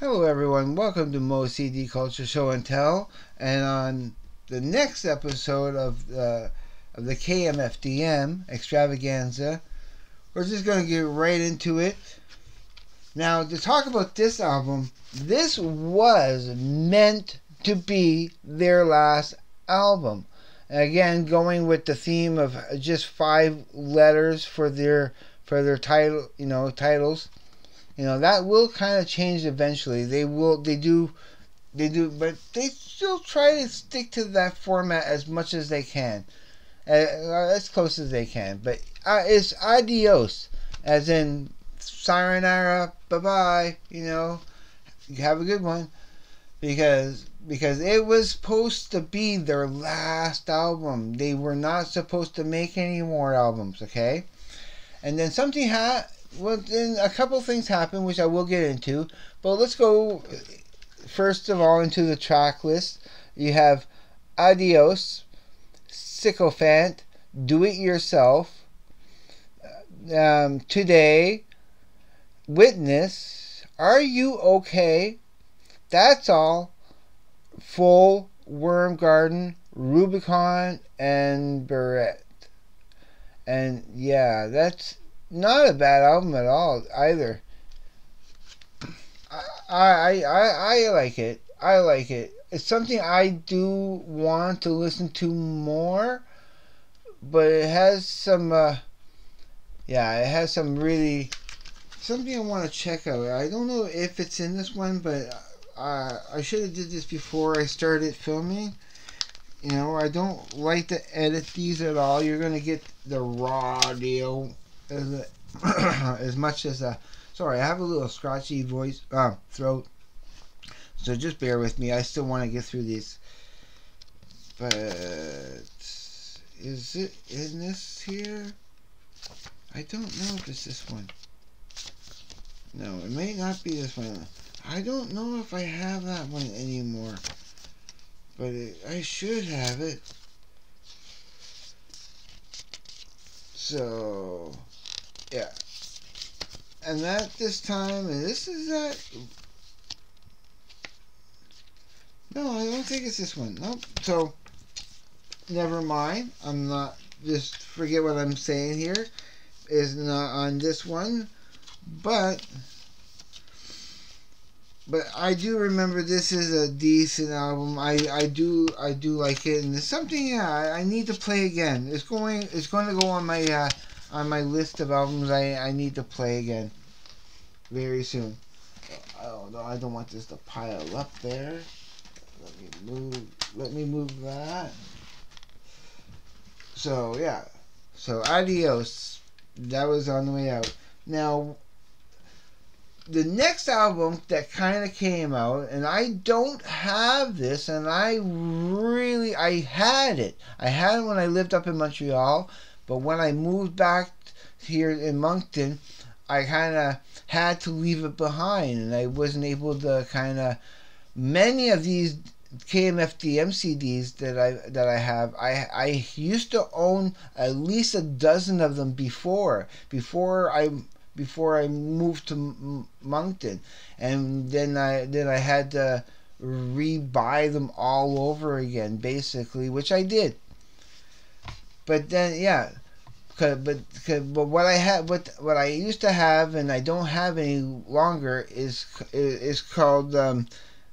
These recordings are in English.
Hello, everyone. Welcome to Moe's CD Culture Show and Tell. And on the next episode of uh, of the KMFDM extravaganza, we're just going to get right into it. Now, to talk about this album, this was meant to be their last album. Again, going with the theme of just five letters for their for their title, you know, titles. You know that will kind of change eventually. They will. They do. They do, but they still try to stick to that format as much as they can, uh, as close as they can. But uh, it's adios, as in sayonara, bye bye. You know, you have a good one, because because it was supposed to be their last album. They were not supposed to make any more albums. Okay, and then something had well, then a couple things happen, which I will get into. But let's go first of all into the track list. You have Adios, Sycophant, Do It Yourself, um, Today, Witness, Are You Okay? That's all. Full, Worm Garden, Rubicon, and Bereit. And yeah, that's not a bad album at all either. I, I I I like it. I like it. It's something I do want to listen to more, but it has some. Uh, yeah, it has some really something I want to check out. I don't know if it's in this one, but uh, I should have did this before I started filming. You know, I don't like to edit these at all. You're gonna get the raw deal as, as much as a sorry I have a little scratchy voice uh, throat. So just bear with me. I still want to get through these. But is it in this here? I don't know if it's this one. No it may not be this one. I don't know if I have that one anymore. But it, I should have it. So yeah. And that this time, and this is that. No, I don't think it's this one. Nope. So, never mind. I'm not. Just forget what I'm saying here. Is not on this one, but. But I do remember this is a decent album. I, I do I do like it, and it's something yeah I, I need to play again. It's going it's going to go on my uh, on my list of albums I, I need to play again very soon. Oh no, I don't want this to pile up there. Let me move. Let me move that. So yeah. So adios. That was on the way out. Now, the next album that kind of came out, and I don't have this, and I really I had it. I had it when I lived up in Montreal but when I moved back here in Moncton, I kind of had to leave it behind, and I wasn't able to kind of. Many of these KMFDM CDs that I that I have, I I used to own at least a dozen of them before before I before I moved to Moncton, and then I then I had to rebuy them all over again, basically, which I did. But then, yeah, but but what I had what what I used to have and I don't have any longer is is called um,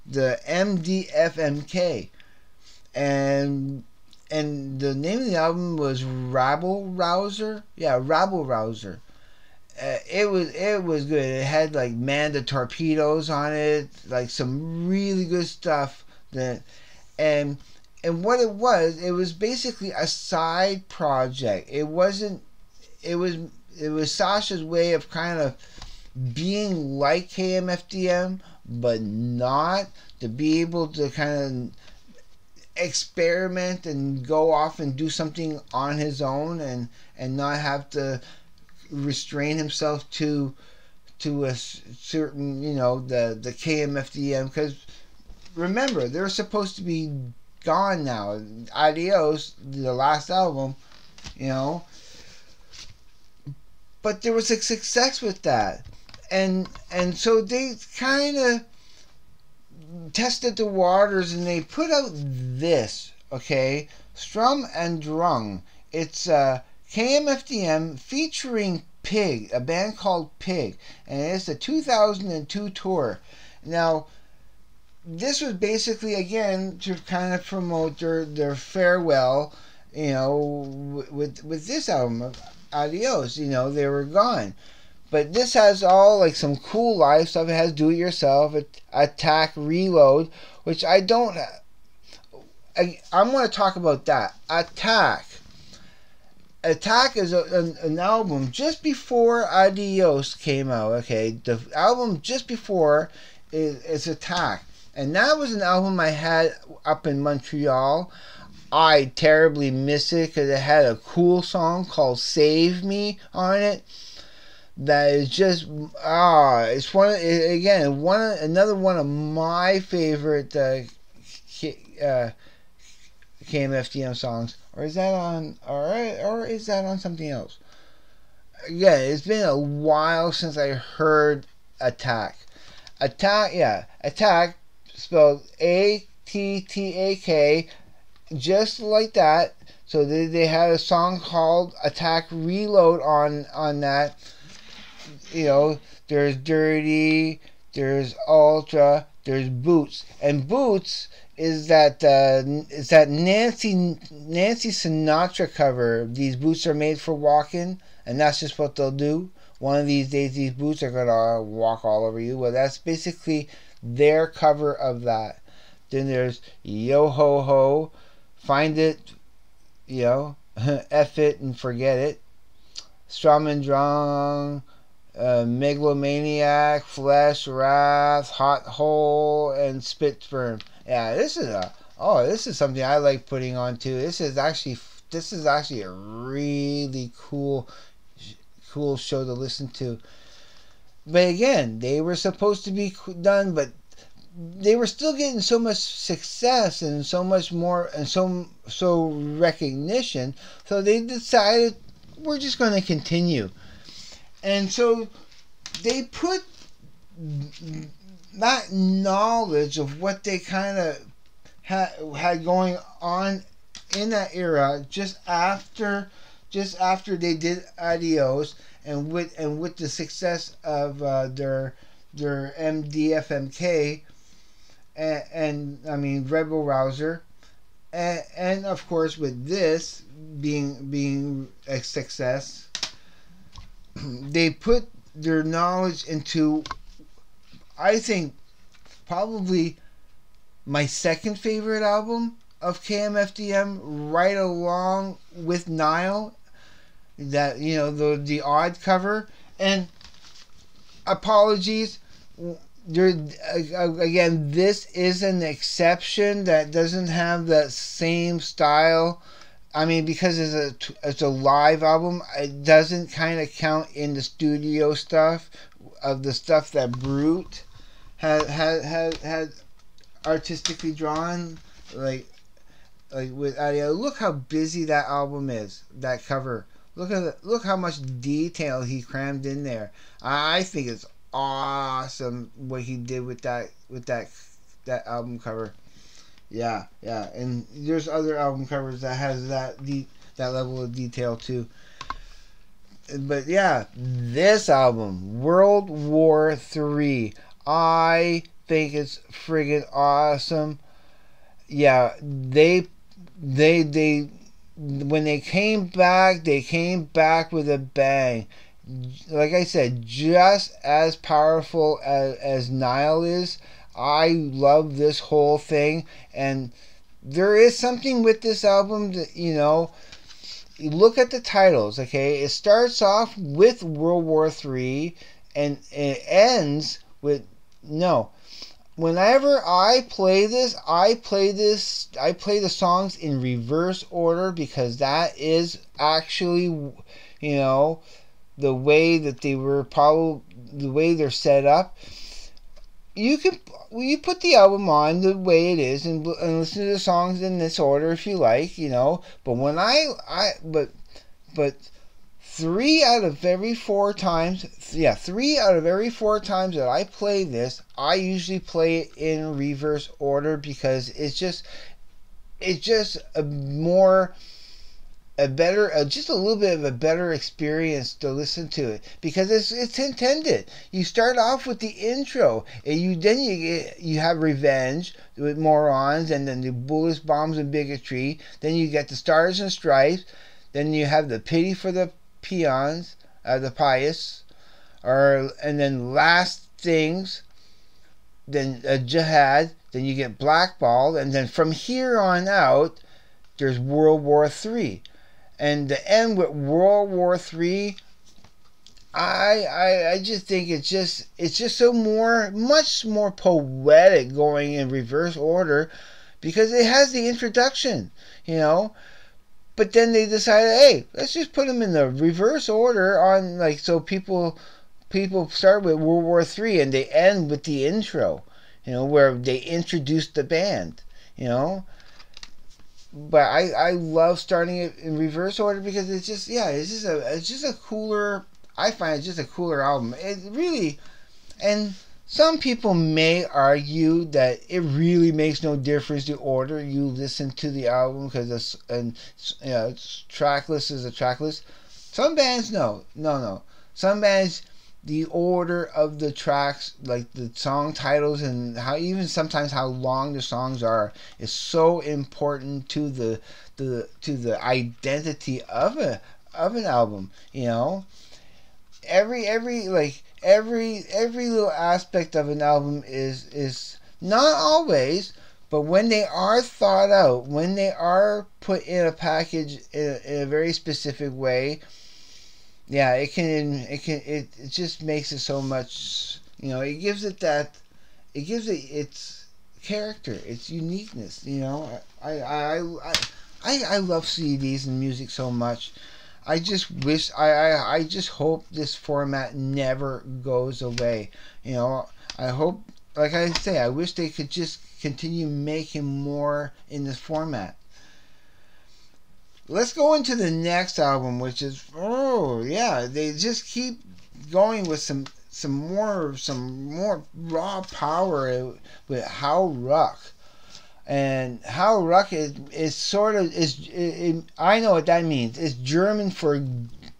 the MDFMK, and and the name of the album was Rabble Rouser. Yeah, Rabble Rouser. Uh, it was it was good. It had like Man the Torpedoes on it, like some really good stuff. That and and what it was, it was basically a side project. It wasn't. It was. It was Sascha's way of kind of being like KMFDM, but not to be able to kind of experiment and go off and do something on his own and and not have to restrain himself to to a certain you know the the KMFDM because remember they're supposed to be gone now. Adios, the last album, you know. But there was a success with that, and and so they kind of tested the waters and they put out this, okay? Strum and Drang. It's uh, KMFDM featuring Pig, a band called Pig, and it's the 2002 tour. Now, this was basically again to kind of promote their their farewell, you know, with with this album, of Adios. You know, they were gone. But this has all like some cool live stuff. It has do it yourself, Attak, reload, which I don't. I, I'm going to talk about that. Attak. Attak is a, an, an album just before Adios came out. Okay, the album just before is, is Attak, and that was an album I had up in Montreal. I terribly miss it because it had a cool song called "Save Me" on it. That is just ah it's one again one another one of my favorite uh, uh, KMFDM songs. Or is that on or or is that on something else? Yeah it's been a while since I heard Attak. Attak yeah Attak spelled A T T A K just like that so they, they had a song called Attak reload on on that you know, there's Dirty, there's Ultra, there's Boots, and Boots is that uh, is that Nancy Nancy Sinatra cover. These boots are made for walking, and that's just what they'll do. One of these days, these boots are gonna walk all over you. Well, that's basically their cover of that. Then there's Yo Ho Ho, Find It, you know, F It and Forget It. Strum and Drang, uh, Megalomaniac, Flesh, Wrath, Hot Hole, and Spit Sperm. Yeah, this is a oh, this is something I like putting on too. This is actually this is actually a really cool cool show to listen to. But again, they were supposed to be done, but they were still getting so much success and so much more and so so recognition. So they decided we're just going to continue. And so they put that knowledge of what they kind of had, had going on in that era just after just after they did Adios and with and with the success of uh, their their MDFMK and, and I mean Rebel Rouser and, and of course with this being being a success they put their knowledge into, I think, probably my second favorite album of KMFDM, right along with Nihil. That you know the the odd cover and apologies. There again, this is an exception that doesn't have that same style I mean, because it's a it's a live album, it doesn't kind of count in the studio stuff of the stuff that Brute had had had, had artistically drawn, like like with. Look how busy that album is. That cover. Look at the, look how much detail he crammed in there. I think it's awesome what he did with that with that that album cover. Yeah, yeah, and there's other album covers that has that de- that level of detail too. But yeah, this album, World War Three, I think it's friggin' awesome. Yeah, they they they when they came back, they came back with a bang. Like I said, just as powerful as, as Nihil is, I love this whole thing, and there is something with this album that you know. Look at the titles, okay? It starts off with World War Three, and it ends with no. Whenever I play this, I play this. I play the songs in reverse order because that is actually, you know, the way that they were probably the way they're set up you can you put the album on the way it is and, and listen to the songs in this order if you like, you know. But when I I but but three out of every four times, yeah, three out of every four times that I play this, I usually play it in reverse order because it's just, it's just a more a better, uh, just a little bit of a better experience to listen to it because it's it's intended. You start off with the intro, and you then you get, you have revenge with morons, and then the bullets, bombs, and bigotry. Then you get the stars and stripes. Then you have the pity for the peons, uh, the pious, or and then last things. Then a jihad. Then you get blackballed, and then from here on out, there's World War Three and to end with World War Three, I, I I just think it's just it's just so more much more poetic going in reverse order because it has the introduction, you know. But then they decided, hey, let's just put them in the reverse order on like so people people start with World War Three and they end with the intro, you know, where they introduce the band, you know? But I, I love starting it in reverse order because it's just yeah it's just a it's just a cooler I find it's just a cooler album. It really and some people may argue that it really makes no difference the order you listen to the album because it's and you know, track list is a track list some bands no no no some bands the order of the tracks, like the song titles and how even sometimes how long the songs are, is so important to the the to the identity of a of an album. You know, every every like every every little aspect of an album is is not always but when they are thought out when they are put in a package in a, in a very specific way yeah, it can it can it, it just makes it so much you know, it gives it that it gives it its character, its uniqueness, you know. I I I I, I love CDs and music so much. I just wish I, I I just hope this format never goes away. You know, I hope like I say, I wish they could just continue making more in this format let's go into the next album, which is oh yeah, they just keep going with some some more some more raw power uh, with Hau Ruck. And Hau Ruck is, is sort of is it, I know what that means. It's German for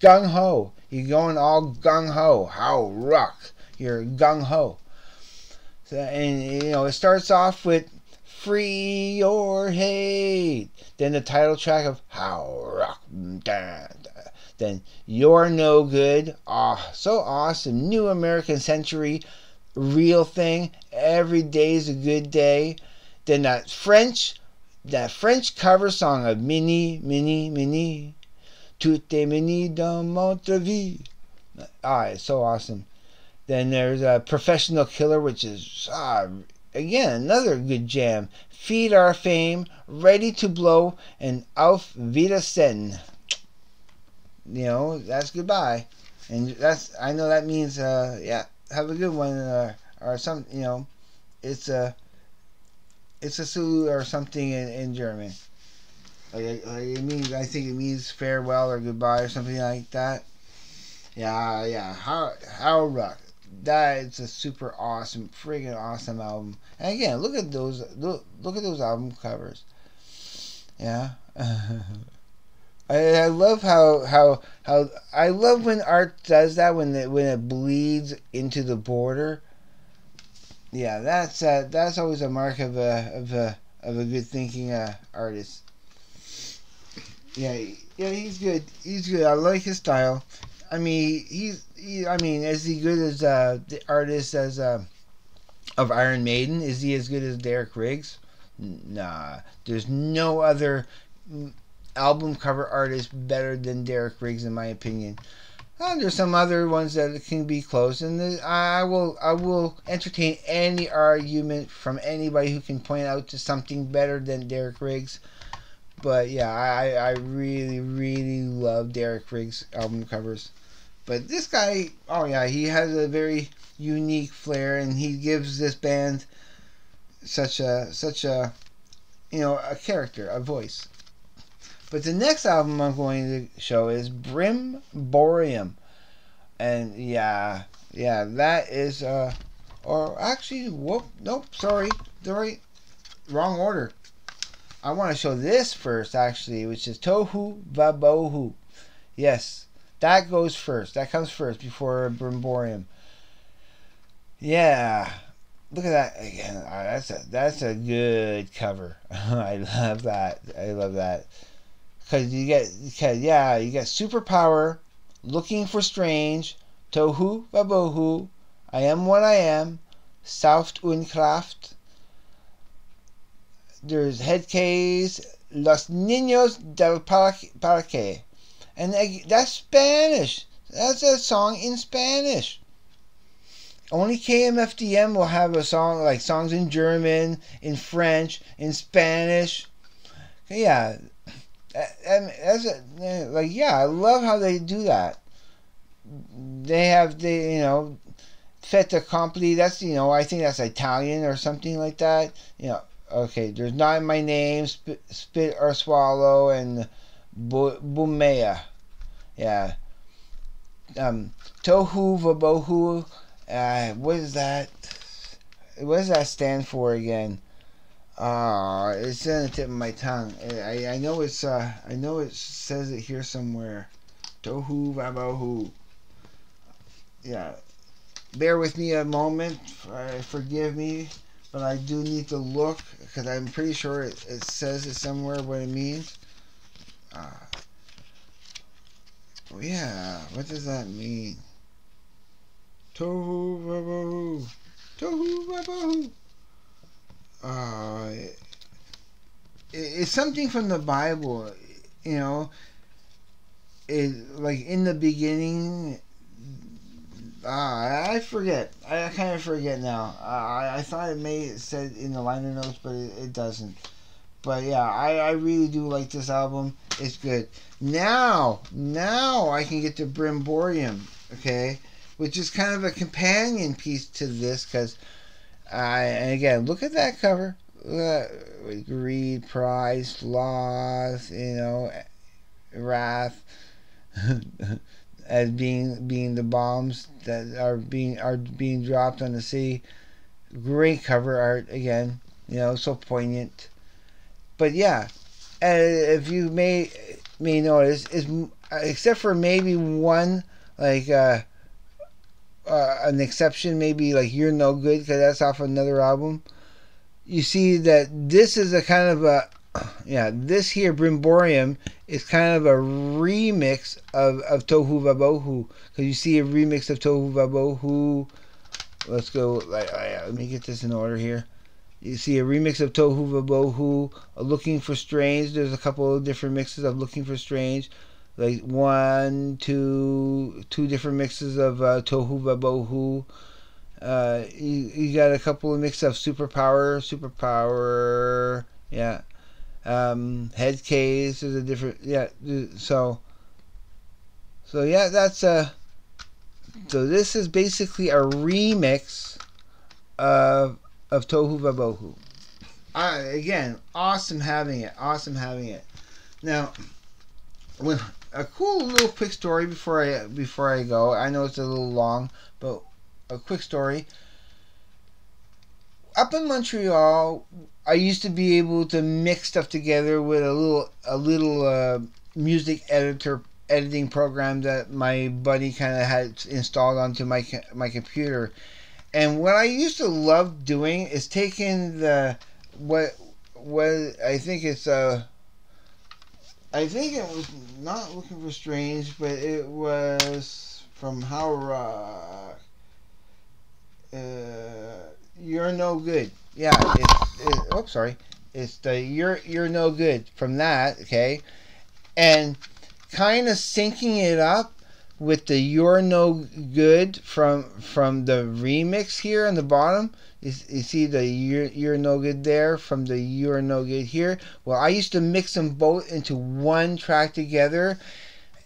gung ho. You're going all gung ho. Hau Ruck. You're gung ho. So, and you know it starts off with free your hate. Then the title track of Hau Ruck. Then You're No Good. Ah, oh, so awesome. New American Century. Real thing. Every day's a good day. Then that French, that French cover song of Mini, Mini, Mini. Tout est mini dans notre vie. Ah, it's so awesome. Then there's a Professional Killer, which is ah, Again, another good jam. Feed our fame, ready to blow, and auf Wiedersehen. You know, that's goodbye. And that's, I know that means, uh, yeah, have a good one, uh, or some, you know, it's a, it's a salute or something in, in German. Like, like it means, I think it means farewell or goodbye or something like that. Yeah, yeah. How, how rock that is a super awesome, friggin' awesome album. And again, look at those look, look at those album covers. Yeah. I, I love how how how I love when art does that when it when it bleeds into the border. Yeah, that's uh, that's always a mark of a of a of a good thinking uh, artist. Yeah, yeah, he's good. He's good. I like his style. I mean, he's. He, I mean, is he good as uh, the artist as uh, of Iron Maiden? Is he as good as Derek Riggs? Nah, there's no other album cover artist better than Derek Riggs, in my opinion. Uh, there's some other ones that can be closed, and I will I will entertain any argument from anybody who can point out to something better than Derek Riggs. But yeah, I, I really, really love Derek Riggs' album covers. But this guy, oh yeah, he has a very unique flair, and he gives this band such a such a you know a character, a voice. But the next album I'm going to show is Brimborium. And yeah, yeah, that is uh or actually whoop nope, sorry. Sorry. Wrong order. I want to show this first actually, which is Tohuvabohu. Yes, that goes first. That comes first before Brimborium. Yeah. Look at that again. That's a that's a good cover. I love that. I love that. Cause you get cause yeah, you get superpower, looking for strange, Tohuvabohu, I am what I am, Saft und Kraft. There's head case, Los Niños del Parque. And that's Spanish. That's a song in Spanish. Only KMFDM will have a song like songs in German, in French, in Spanish. Yeah, and that's a, like yeah, I love how they do that. They have the you know, fait accompli. That's you know I think that's Italian or something like that. You know, okay. There's not in my name, spit, spit or swallow, and Bumaye. Yeah. Um, Tohuvabohu. Uh, what is that? What does that stand for again? Uh, it's on the tip of my tongue. I, I know it's uh I know it says it here somewhere. Tohuvabohu. Yeah. Bear with me a moment. Uh, forgive me, but I do need to look because I'm pretty sure it, it says it somewhere what it means. Uh, oh yeah, what does that mean? Tohuvabohu. Tohu vabohu uh, it's something from the Bible, you know. It like in the beginning. Ah, I forget. I kind of forget now. I I thought it may said in the liner notes, but it, it doesn't. But yeah, I, I really do like this album. It's good. Now, now I can get to Brimborium, okay, which is kind of a companion piece to this because and again, look at that cover. Uh, greed, pride, loss, you know, wrath, as being being the bombs that are being are being dropped on the sea. Great cover art again, you know, so poignant. But yeah, if you may may notice, is except for maybe one like. Uh, uh, an exception, maybe like You're No Good, because that's off another album. You see that this is a kind of a, yeah, this here, Brimborium, is kind of a remix of, of Tohuvabohu. Because you see a remix of Tohuvabohu. Let's go, like, let me get this in order here. You see a remix of Tohuvabohu, Looking for Strange. There's a couple of different mixes of Looking for Strange like one, two, two different mixes of uh, Tohuvabohu. Uh, you, you got a couple of mixes of Superpower, Superpower, yeah. Um, head case is a different, yeah. So, so yeah, that's a. Uh, so this is basically a remix of of Tohuvabohu. Uh, again, awesome having it. Awesome having it. Now, when a cool little quick story before I before I go. I know it's a little long, but a quick story. Up in Montreal, I used to be able to mix stuff together with a little a little uh, music editor editing program that my buddy kind of had installed onto my my computer. And what I used to love doing is taking the what what I think it's uh I think it was not looking for strange, but it was from Hau Ruck. Uh, you're no good. Yeah, it's. It, oh, sorry. It's the you're you're no good from that. Okay, and kind of syncing it up with the you're no good from from the remix here on the bottom you, see the you're, you're no good there from the you're no good here. Well, I used to mix them both into one track together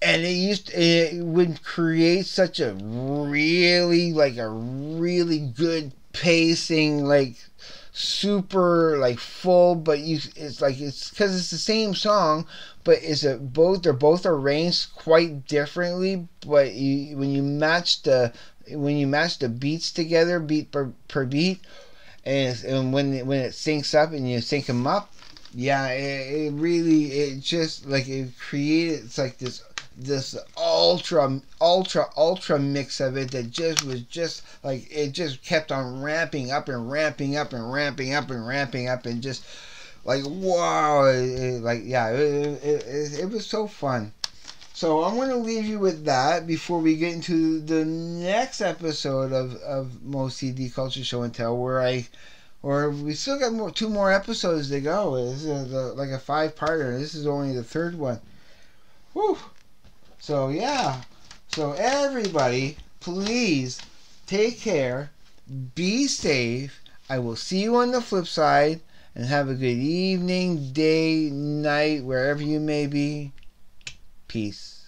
and it used it would create such a really like a really good pacing like super like full, but you it's like it's because it's the same song, but it's a both they're both arranged quite differently. But you when you match the when you match the beats together, beat per, per beat, and, and when when it syncs up and you sync them up, yeah, it, it really it just like it created it's like this this ultra ultra ultra mix of it that just was just like it just kept on ramping up and ramping up and ramping up and ramping up and just like wow it, it, like yeah it, it, it, was so fun so i'm going to leave you with that before we get into the next episode of of Moe's CD culture show and tell where i or we still got more two more episodes to go this is a, like a five parter this is only the third one Whew. So yeah. So everybody, please take care. Be safe. I will see you on the flip side and have a good evening, day, night, wherever you may be. Peace.